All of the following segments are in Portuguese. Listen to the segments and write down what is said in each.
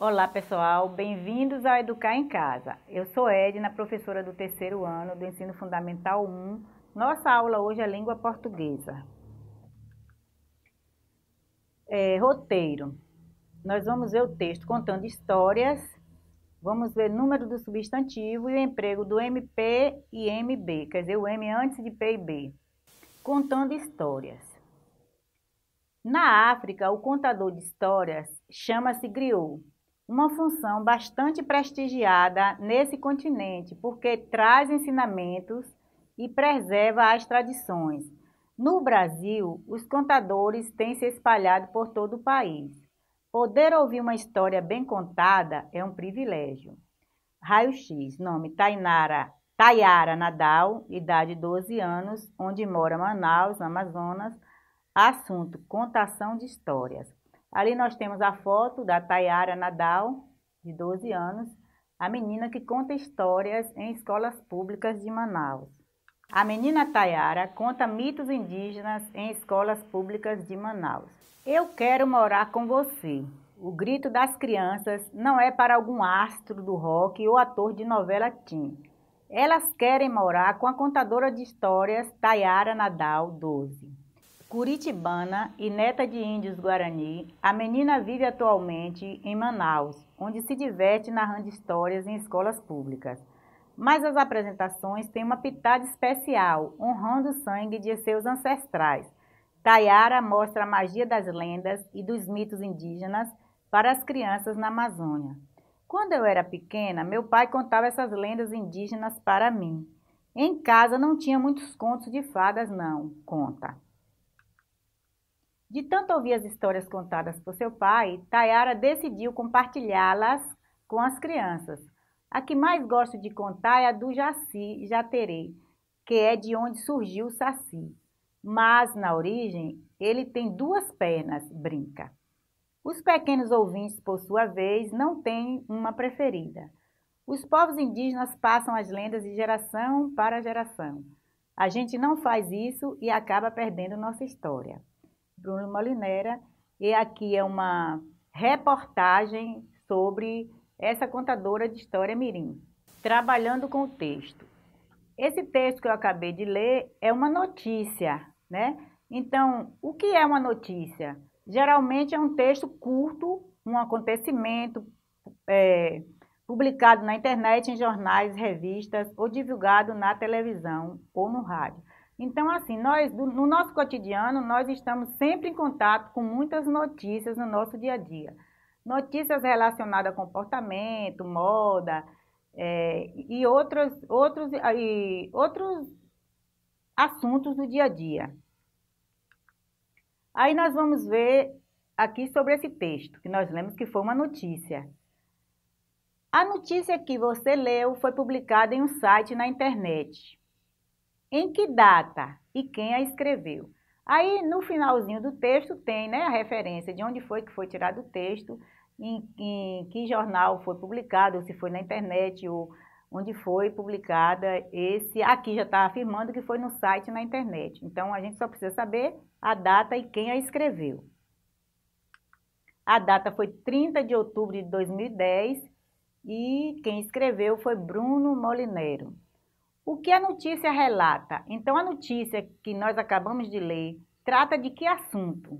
Olá pessoal, bem-vindos ao Educar em Casa. Eu sou Edna, professora do terceiro ano do Ensino Fundamental 1. Nossa aula hoje é língua portuguesa. É, roteiro. Nós vamos ver o texto contando histórias, vamos ver número do substantivo e o emprego do MP e MB, quer dizer, o M antes de P e B. Contando histórias. Na África, o contador de histórias chama-se griot uma função bastante prestigiada nesse continente, porque traz ensinamentos e preserva as tradições. No Brasil, os contadores têm se espalhado por todo o país. Poder ouvir uma história bem contada é um privilégio. Raio X, nome Tainara, Tayara Nadal, idade 12 anos, onde mora Manaus, Amazonas. Assunto: contação de histórias. Ali nós temos a foto da Tayara Nadal, de 12 anos, a menina que conta histórias em escolas públicas de Manaus. A menina Tayara conta mitos indígenas em escolas públicas de Manaus. Eu quero morar com você. O grito das crianças não é para algum astro do rock ou ator de novela teen. Elas querem morar com a contadora de histórias Tayara Nadal 12. Curitibana e neta de índios Guarani, a menina vive atualmente em Manaus, onde se diverte narrando histórias em escolas públicas. Mas as apresentações têm uma pitada especial, honrando o sangue de seus ancestrais. Tayara mostra a magia das lendas e dos mitos indígenas para as crianças na Amazônia. Quando eu era pequena, meu pai contava essas lendas indígenas para mim. Em casa não tinha muitos contos de fadas, não, conta. De tanto ouvir as histórias contadas por seu pai, Tayara decidiu compartilhá-las com as crianças. A que mais gosto de contar é a do Jaci Jaterê, que é de onde surgiu o Saci. Mas, na origem, ele tem duas pernas, brinca. Os pequenos ouvintes, por sua vez, não têm uma preferida. Os povos indígenas passam as lendas de geração para geração. A gente não faz isso e acaba perdendo nossa história. Bruno Molinera, e aqui é uma reportagem sobre essa contadora de história mirim, trabalhando com o texto. Esse texto que eu acabei de ler é uma notícia, né? Então, o que é uma notícia? Geralmente é um texto curto, um acontecimento é, publicado na internet, em jornais, revistas ou divulgado na televisão ou no rádio. Então, assim, nós, no nosso cotidiano, nós estamos sempre em contato com muitas notícias no nosso dia a dia. Notícias relacionadas a comportamento, moda é, e, outros, outros, e outros assuntos do dia a dia. Aí nós vamos ver aqui sobre esse texto, que nós lemos que foi uma notícia. A notícia que você leu foi publicada em um site na internet em que data e quem a escreveu. Aí, no finalzinho do texto, tem né, a referência de onde foi que foi tirado o texto, em, em que jornal foi publicado, se foi na internet ou onde foi publicada esse. Aqui já está afirmando que foi no site na internet. Então, a gente só precisa saber a data e quem a escreveu. A data foi 30 de outubro de 2010 e quem escreveu foi Bruno Molinero. O que a notícia relata? Então, a notícia que nós acabamos de ler trata de que assunto?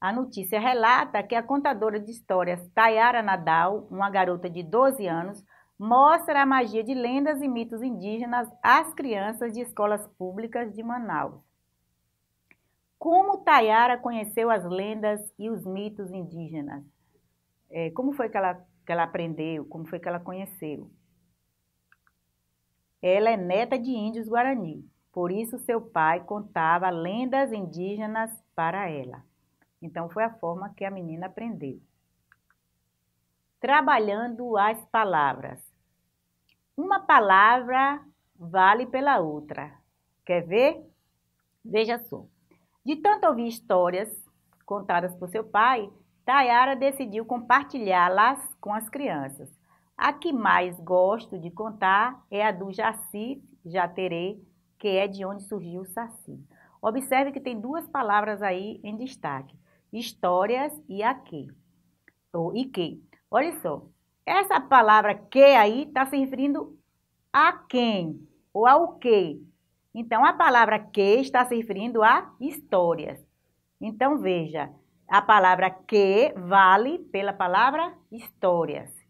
A notícia relata que a contadora de histórias Tayara Nadal, uma garota de 12 anos, mostra a magia de lendas e mitos indígenas às crianças de escolas públicas de Manaus. Como Tayara conheceu as lendas e os mitos indígenas? É, como foi que ela, que ela aprendeu? Como foi que ela conheceu? Ela é neta de índios guarani, por isso seu pai contava lendas indígenas para ela. Então foi a forma que a menina aprendeu. Trabalhando as palavras. Uma palavra vale pela outra. Quer ver? Veja só. De tanto ouvir histórias contadas por seu pai, Tayara decidiu compartilhá-las com as crianças. A que mais gosto de contar é a do Jaci Jaterê, que é de onde surgiu o Saci. Observe que tem duas palavras aí em destaque, histórias e aqui. ou e que. Olha só, essa palavra que aí está se referindo a quem ou ao que. Então, a palavra que está se referindo a histórias. Então, veja, a palavra que vale pela palavra histórias.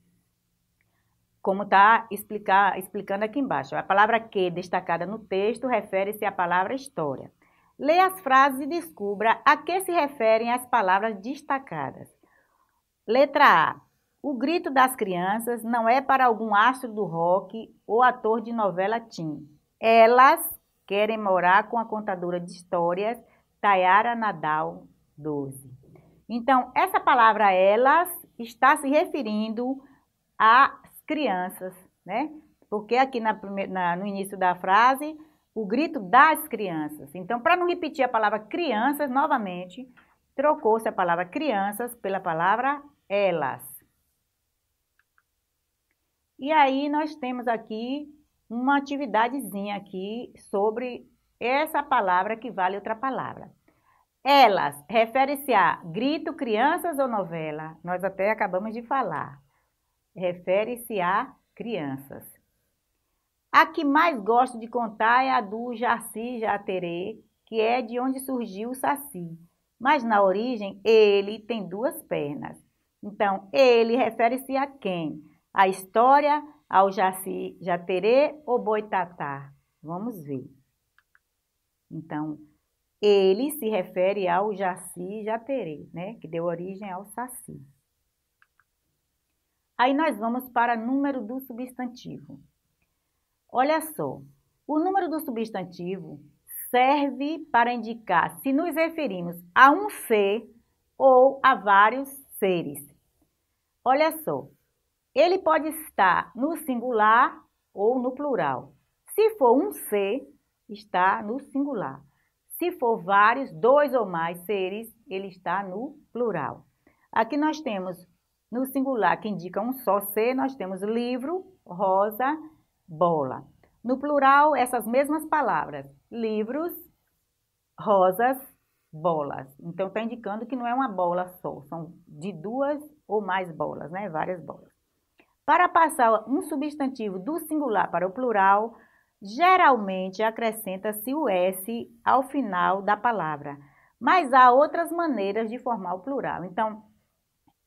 Como está explicando aqui embaixo. A palavra que destacada no texto refere-se à palavra história. Leia as frases e descubra a que se referem as palavras destacadas. Letra A. O grito das crianças não é para algum astro do rock ou ator de novela teen. Elas querem morar com a contadora de histórias Tayara Nadal 12. Então, essa palavra elas está se referindo às crianças, né? Porque aqui na, na, no início da frase, o grito das crianças. Então, para não repetir a palavra crianças novamente, trocou-se a palavra crianças pela palavra elas. E aí nós temos aqui uma atividadezinha aqui sobre essa palavra que vale outra palavra. Elas, refere-se a grito, crianças ou novela? Nós até acabamos de falar. Refere-se a crianças. A que mais gosto de contar é a do Jaci Jaterê, que é de onde surgiu o Saci. Mas na origem, ele tem duas pernas. Então, ele refere-se a quem? A história ao Jaci Jaterê ou Boitatá? Vamos ver. Então, ele se refere ao Jaci Jaterê, né? Que deu origem ao Saci. Aí nós vamos para número do substantivo. Olha só, o número do substantivo serve para indicar se nos referimos a um ser ou a vários seres. Olha só, ele pode estar no singular ou no plural. Se for um ser, está no singular. Se for vários, dois ou mais seres, ele está no plural. Aqui nós temos no singular, que indica um só ser, nós temos livro, rosa, bola. No plural, essas mesmas palavras, livros, rosas, bolas. Então, está indicando que não é uma bola só, são de duas ou mais bolas, né? Várias bolas. Para passar um substantivo do singular para o plural, geralmente acrescenta-se o S ao final da palavra, mas há outras maneiras de formar o plural. Então,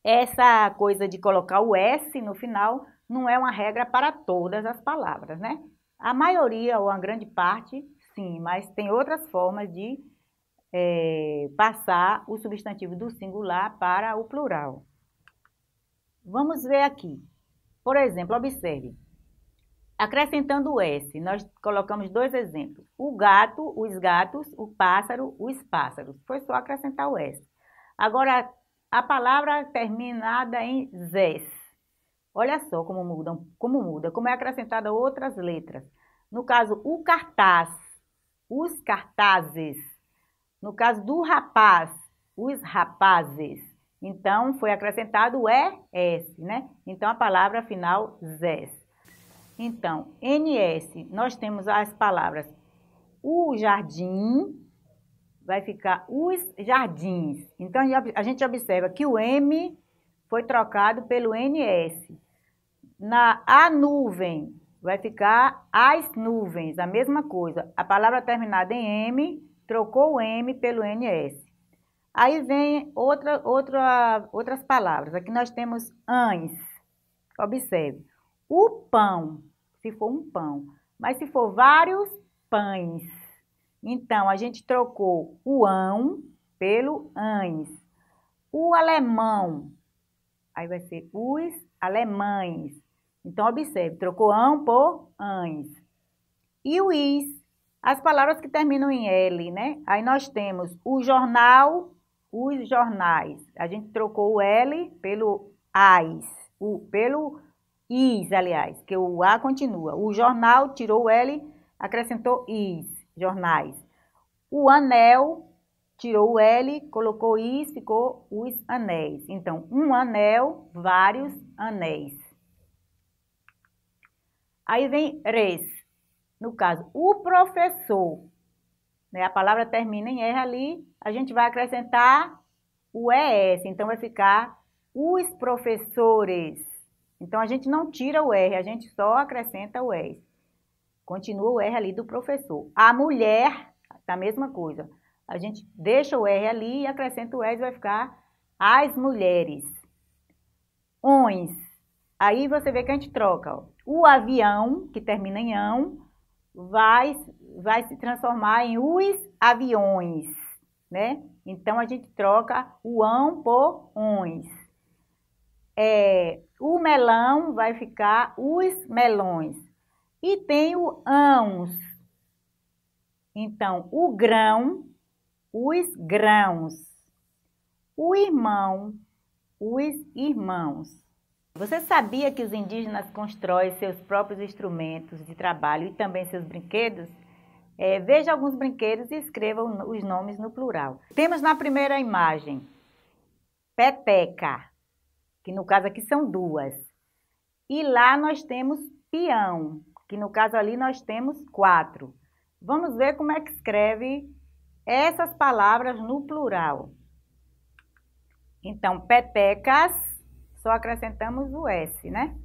essa coisa de colocar o S no final não é uma regra para todas as palavras, né? A maioria ou a grande parte, sim, mas tem outras formas de é, passar o substantivo do singular para o plural. Vamos ver aqui. Por exemplo, observe. Acrescentando o S, nós colocamos dois exemplos. O gato, os gatos, o pássaro, os pássaros. Foi só acrescentar o S. Agora, a palavra terminada em zes. Olha só como muda, como muda, como é acrescentada outras letras. No caso, o cartaz, os cartazes. No caso do rapaz, os rapazes. Então, foi acrescentado o ES, né? Então, a palavra final, ZES. Então, NS, nós temos as palavras o jardim, vai ficar os jardins. Então, a gente observa que o M foi trocado pelo NS. Na a nuvem, vai ficar as nuvens, a mesma coisa. A palavra terminada em M, trocou o M pelo NS. Aí vem outra, outra, outras palavras. Aqui nós temos ães. Observe. O pão, se for um pão. Mas se for vários pães. Então, a gente trocou o ão pelo ães. O alemão, aí vai ser os alemães. Então, observe, trocou ão por ães. E o is, as palavras que terminam em L, né? Aí nós temos o jornal, os jornais. A gente trocou o L pelo AIS, o, pelo IS, aliás, que o A continua. O jornal tirou o L, acrescentou IS, jornais. O anel tirou o L, colocou IS, ficou os anéis. Então, um anel, vários anéis. Aí vem res. No caso, o professor né? A palavra termina em R ali, a gente vai acrescentar o ES, então vai ficar Os professores. Então, a gente não tira o R, a gente só acrescenta o S. Continua o R ali do professor. A mulher, tá a mesma coisa. A gente deixa o R ali e acrescenta o S, vai ficar as mulheres. Ons. Aí você vê que a gente troca. Ó. O avião, que termina em ão, vai, vai se transformar em os aviões, né? Então, a gente troca o ão por ons. É, o melão vai ficar os melões. E tem o ãos. Então, o grão, os grãos. O irmão, os irmãos. Você sabia que os indígenas constroem seus próprios instrumentos de trabalho e também seus brinquedos? É, veja alguns brinquedos e escreva os nomes no plural. Temos na primeira imagem peteca, que no caso aqui são duas. E lá nós temos peão, que no caso ali nós temos quatro. Vamos ver como é que escreve essas palavras no plural. Então, petecas só acrescentamos o S, né?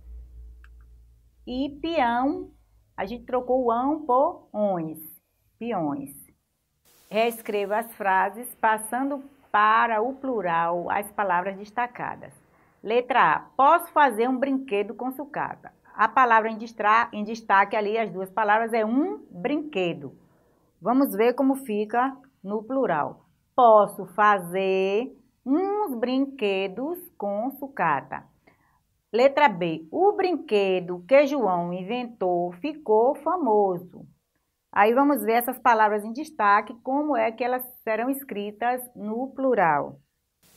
E peão, a gente trocou o ão por ons, peões. Reescreva as frases passando para o plural as palavras destacadas. Letra A. Posso fazer um brinquedo com sucata. A palavra em, em destaque ali, as duas palavras, é um brinquedo. Vamos ver como fica no plural. Posso fazer uns brinquedos com sucata. Letra B. O brinquedo que João inventou ficou famoso. Aí vamos ver essas palavras em destaque, como é que elas serão escritas no plural.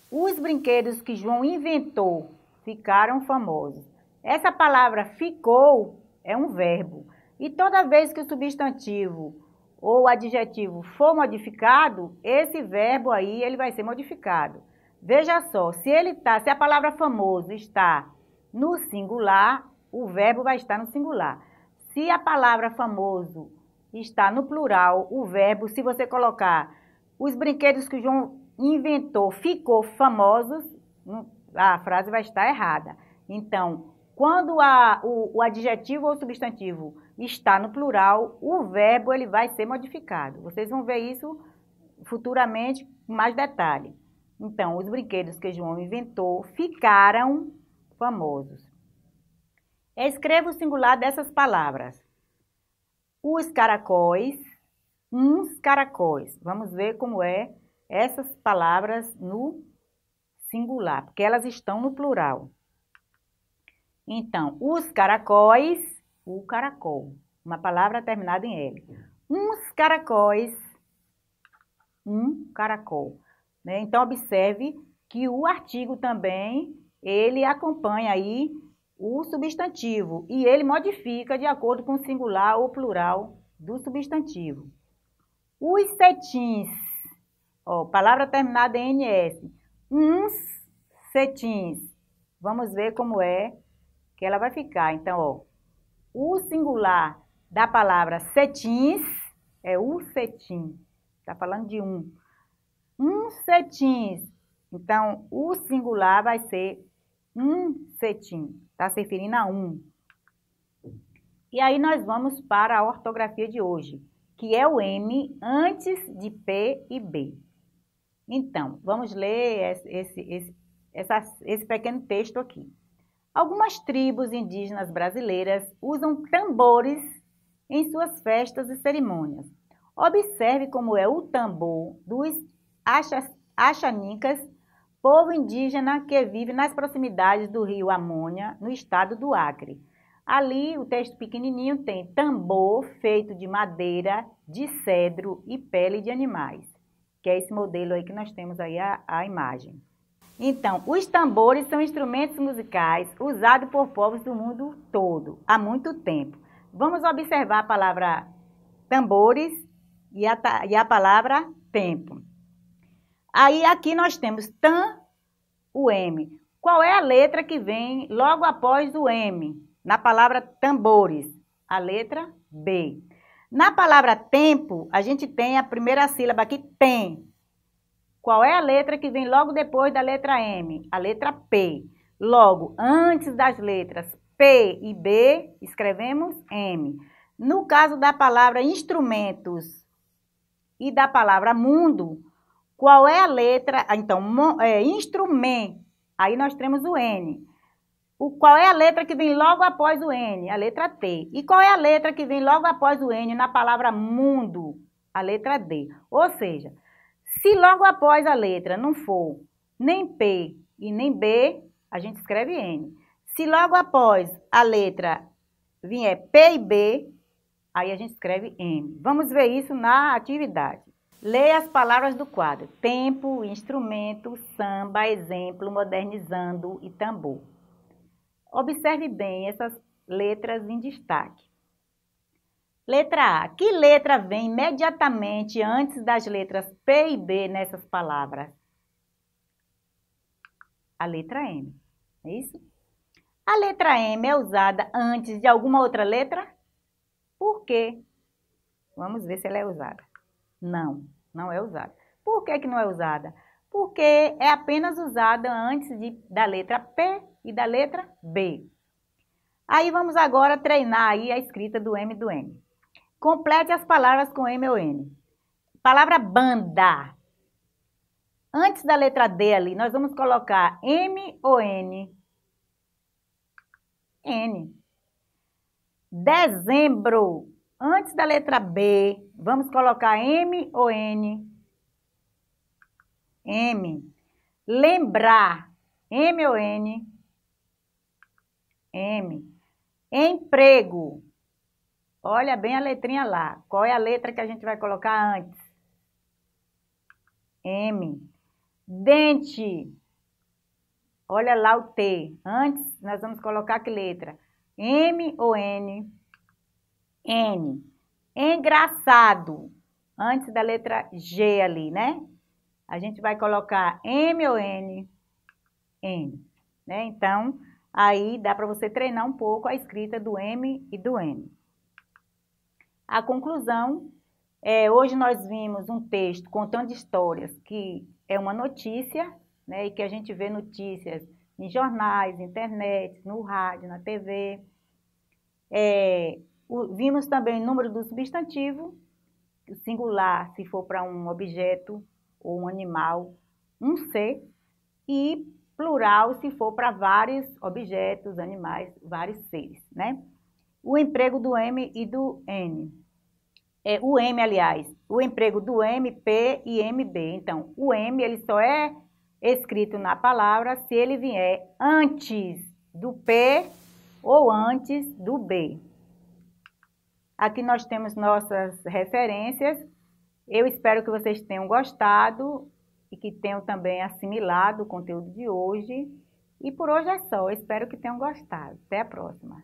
Os brinquedos que João inventou ficaram famosos. Essa palavra ficou é um verbo. E toda vez que o substantivo ou o adjetivo for modificado, esse verbo aí ele vai ser modificado. Veja só, se ele tá, se a palavra famoso está no singular, o verbo vai estar no singular. Se a palavra famoso está no plural, o verbo, se você colocar os brinquedos que o João inventou ficou famosos, hum, a frase vai estar errada. Então, quando a, o, o adjetivo ou substantivo está no plural, o verbo ele vai ser modificado. Vocês vão ver isso futuramente com mais detalhe. Então, os brinquedos que João inventou ficaram famosos. Escreva o singular dessas palavras. Os caracóis, uns caracóis. Vamos ver como é essas palavras no singular, porque elas estão no plural. Então, os caracóis, o caracol, uma palavra terminada em L. Uns caracóis, um caracol. Né? Então, observe que o artigo também, ele acompanha aí o substantivo e ele modifica de acordo com o singular ou plural do substantivo. Os cetins, ó, palavra terminada em NS, uns cetins. Vamos ver como é que ela vai ficar. Então, ó, o singular da palavra cetins é o cetim. Está falando de um um cetins. Então, o singular vai ser um cetim, está se referindo a um. E aí nós vamos para a ortografia de hoje, que é o M antes de P e B. Então, vamos ler esse, esse, essa, esse pequeno texto aqui. Algumas tribos indígenas brasileiras usam tambores em suas festas e cerimônias. Observe como é o tambor dos Achanicas, povo indígena que vive nas proximidades do rio Amônia, no estado do Acre. Ali, o texto pequenininho tem tambor feito de madeira, de cedro e pele de animais, que é esse modelo aí que nós temos aí a, a imagem. Então, os tambores são instrumentos musicais usados por povos do mundo todo, há muito tempo. Vamos observar a palavra tambores e a, e a palavra tempo. Aí aqui nós temos tan, o M. Qual é a letra que vem logo após o M? Na palavra tambores, a letra B. Na palavra tempo, a gente tem a primeira sílaba aqui, tem. Qual é a letra que vem logo depois da letra M? A letra P. Logo, antes das letras P e B, escrevemos M. No caso da palavra instrumentos e da palavra mundo, qual é a letra? Ah, então, é, instrumento. Aí nós temos o N. O, qual é a letra que vem logo após o N? A letra T. E qual é a letra que vem logo após o N na palavra mundo? A letra D. Ou seja, se logo após a letra não for nem P e nem B, a gente escreve N. Se logo após a letra vier P e B, aí a gente escreve M. Vamos ver isso na atividade. Leia as palavras do quadro. Tempo, instrumento, samba, exemplo, modernizando e tambor. Observe bem essas letras em destaque. Letra A. Que letra vem imediatamente antes das letras P e B nessas palavras? A letra M. É isso? A letra M é usada antes de alguma outra letra? Por quê? Vamos ver se ela é usada. Não, não é usada. Por que, que não é usada? Porque é apenas usada antes de, da letra P e da letra B. Aí vamos agora treinar aí a escrita do M do N. Complete as palavras com M ou N. Palavra banda. Antes da letra D ali, nós vamos colocar M ou N N. Dezembro. Antes da letra B, vamos colocar M ou N? M. Lembrar. M ou N? M. Emprego. Olha bem a letrinha lá. Qual é a letra que a gente vai colocar antes? M. Dente. Olha lá o T. Antes, nós vamos colocar que letra? M ou N? N. Engraçado. Antes da letra G ali, né? A gente vai colocar M ou N? N. Né? Então, aí dá para você treinar um pouco a escrita do M e do N. A conclusão é, hoje nós vimos um texto contando histórias que é uma notícia né, e que a gente vê notícias em jornais, internet, no rádio, na TV. É, o, vimos também o número do substantivo, singular se for para um objeto ou um animal, um ser, e plural se for para vários objetos, animais, vários seres, né? O emprego do M e do N. É, o M, aliás, o emprego do M, P e MB. Então, o M ele só é escrito na palavra se ele vier antes do P ou antes do B. Aqui nós temos nossas referências. Eu espero que vocês tenham gostado e que tenham também assimilado o conteúdo de hoje. E por hoje é só. Eu espero que tenham gostado. Até a próxima.